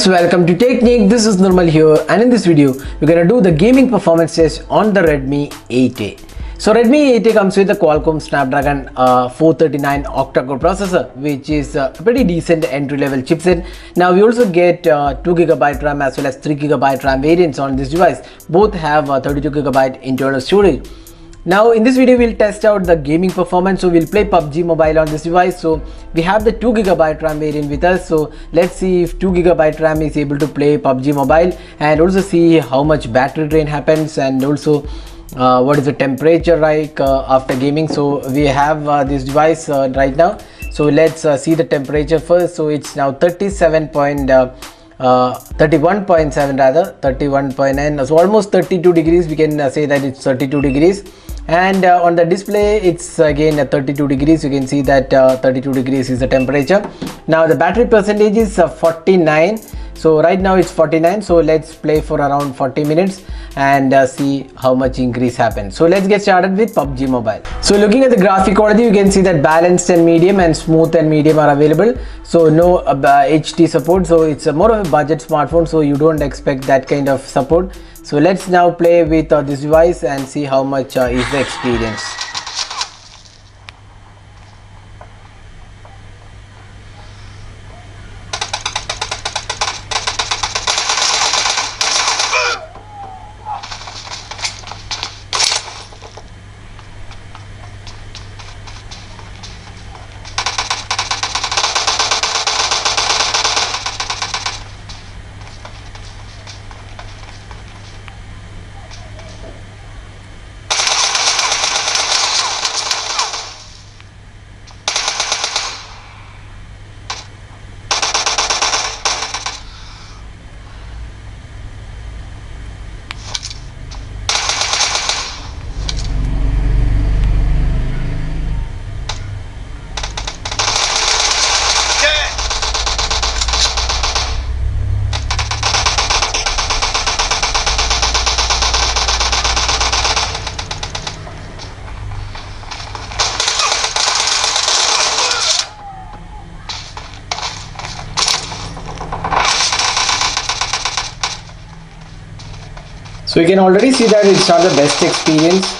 friends, welcome to Techniqued. This is Nirmal here and in this video we're gonna do the gaming performance test on the Redmi 8A. So Redmi 8A comes with the Qualcomm Snapdragon uh, 439 octa-core processor which is a pretty decent entry-level chipset. Now we also get uh, 2GB RAM as well as 3GB RAM variants on this device. Both have 32GB internal storage. Now in this video we'll test out the gaming performance. So we'll play PUBG mobile on this device. So we have the 2GB RAM variant with us. So let's see if 2GB RAM is able to play PUBG mobile and also see how much battery drain happens and also uh, what is the temperature like uh, after gaming. So we have uh, this device uh, right now. So let's uh, see the temperature first. So it's now 37 point uh, uh, 31.7 rather 31.9 so almost 32 degrees we can uh, say that it's 32 degrees and uh, on the display it's again uh, 32 degrees. You can see that uh, 32 degrees is the temperature. Now the battery percentage is uh, 49 so right now it's 49 so let's play for around 40 minutes and uh, see how much increase happens. So let's get started with PUBG mobile. So looking at the graphic quality you can see that balanced and medium and smooth and medium are available. So no uh, HD support. So it's a more of a budget smartphone. So you don't expect that kind of support so let's now play with uh, this device and see how much uh, is the experience so you can already see that it's not the best experience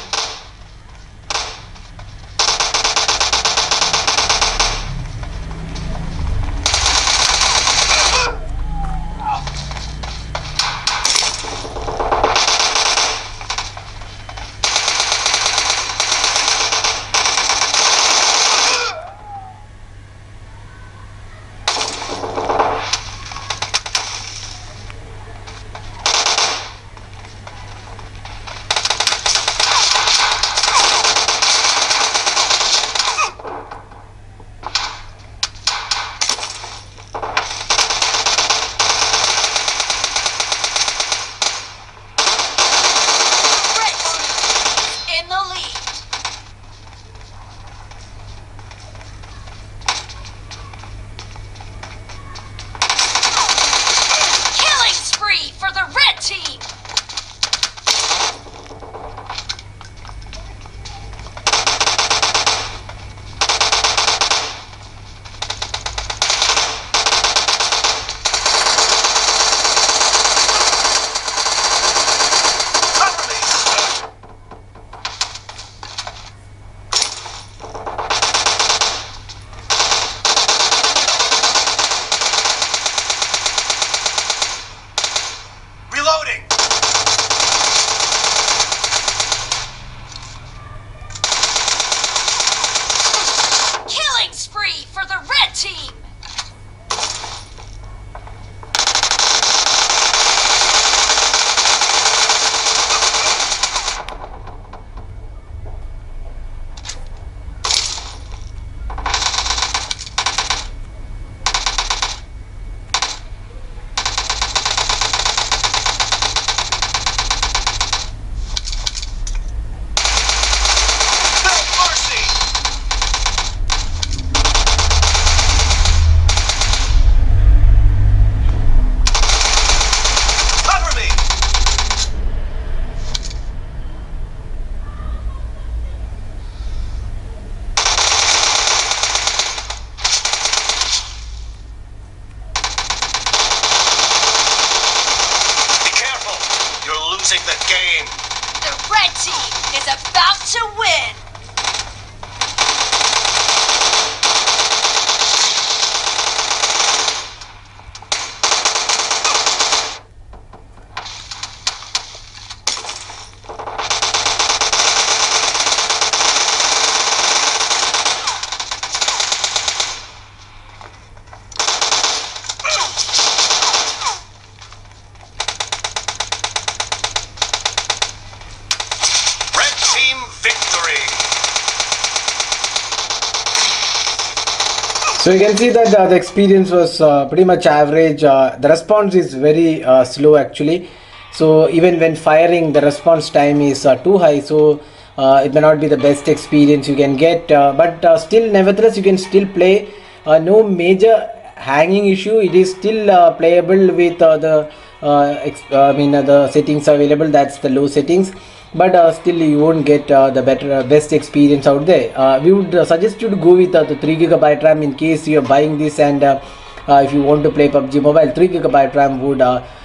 So you can see that uh, the experience was uh, pretty much average. Uh, the response is very uh, slow actually. So even when firing, the response time is uh, too high. So uh, it may not be the best experience you can get. But still, nevertheless, you can still play. No major hanging issue. It is still playable with the I mean the settings available. That's the low settings but uh, still you won't get uh, the better uh, best experience out there. We would suggest you to go with the 3 gigabyte ram in case you are buying this and if you want to play pubg mobile 3 gigabyte ram would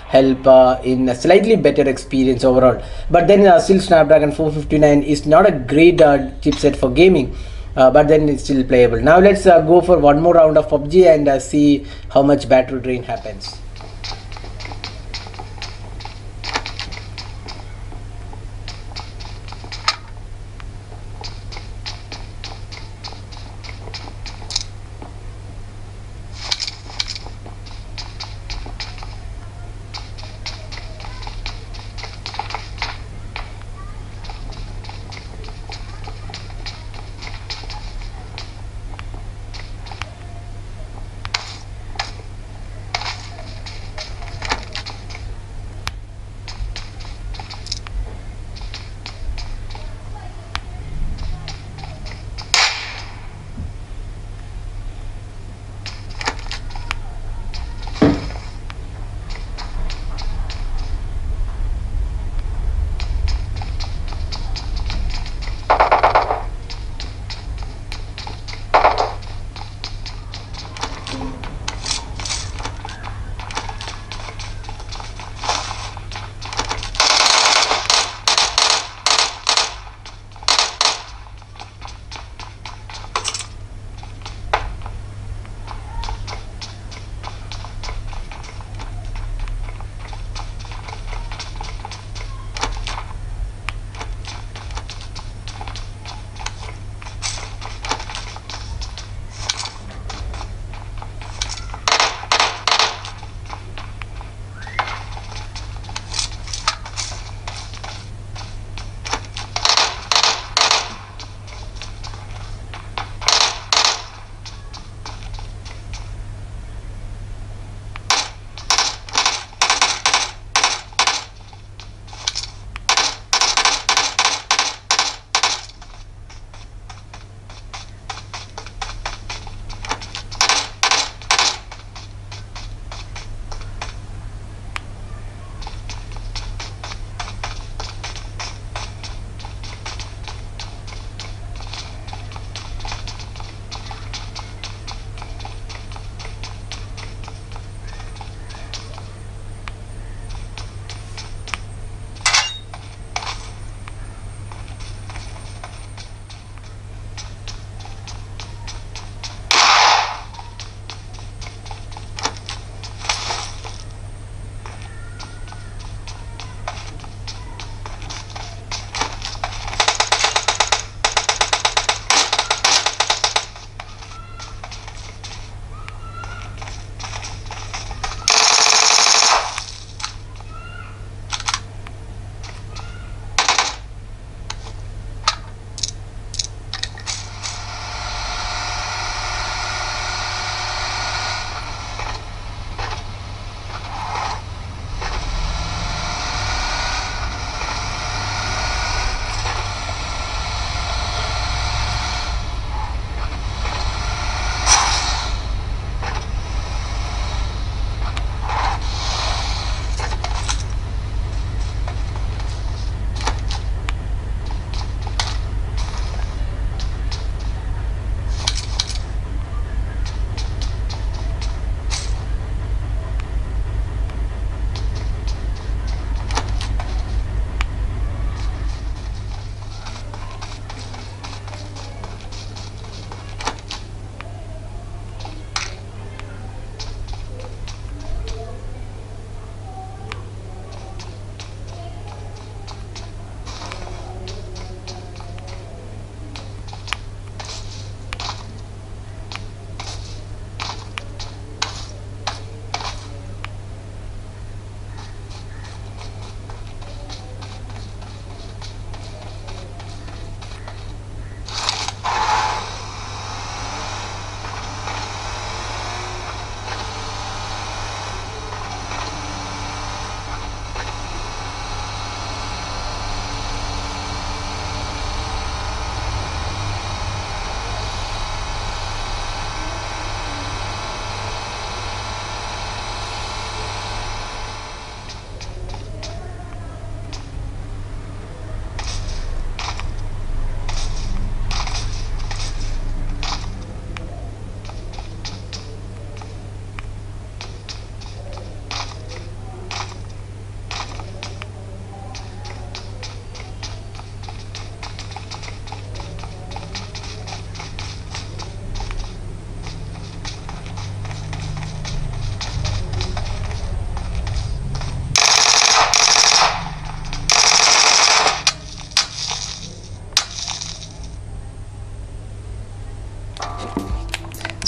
help uh, in a slightly better experience overall. But then uh, still snapdragon 459 is not a great uh, chipset for gaming but then it's still playable. Now let's go for one more round of pubg and see how much battery drain happens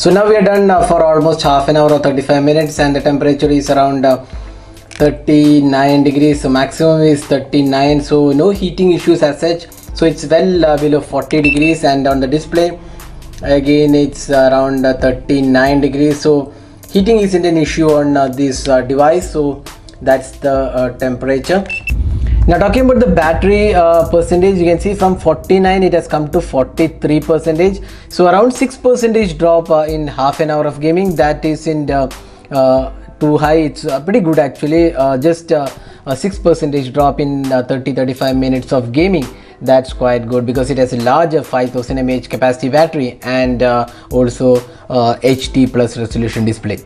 So now we are done uh, for almost half an hour or 35 minutes and the temperature is around uh, 39 degrees. So maximum is 39 so no heating issues as such. So it's well uh, below 40 degrees and on the display again it's around uh, 39 degrees. So heating isn't an issue on this device. So that's the temperature now talking about the battery uh, percentage you can see from 49 it has come to 43 percentage. So around 6 percentage drop uh, in half an hour of gaming. That is in the uh, too high. It's uh, pretty good actually. Uh, just uh, a 6 percentage drop in uh, 30 35 minutes of gaming. That's quite good because it has a larger 5000 mAh capacity battery and uh, also uh, HD plus resolution display.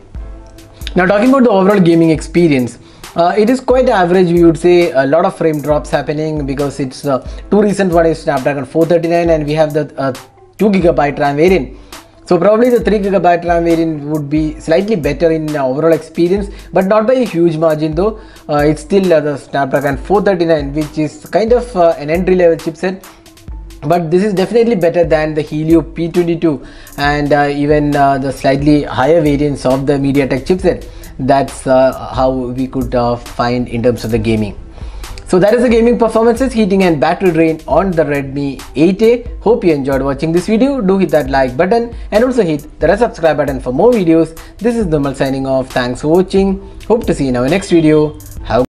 Now talking about the overall gaming experience uh, it is quite average we would say a lot of frame drops happening because it's uh, two recent one is snapdragon 439 and we have the uh, 2 gigabyte ram variant so probably the 3 gigabyte RAM variant would be slightly better in uh, overall experience, but not by a huge margin though. Uh, it's still uh, the Snapdragon 439, which is kind of an entry level chipset. But this is definitely better than the Helio P22 and uh, even uh, the slightly higher variants of the MediaTek chipset. That's uh, how we could uh, find in terms of the gaming. So that is the gaming performances, heating and battery drain on the Redmi 8A. Hope you enjoyed watching this video. Do hit that like button and also hit the subscribe button for more videos. This is Nirmal signing off. Thanks for watching. Hope to see you in our next video. Have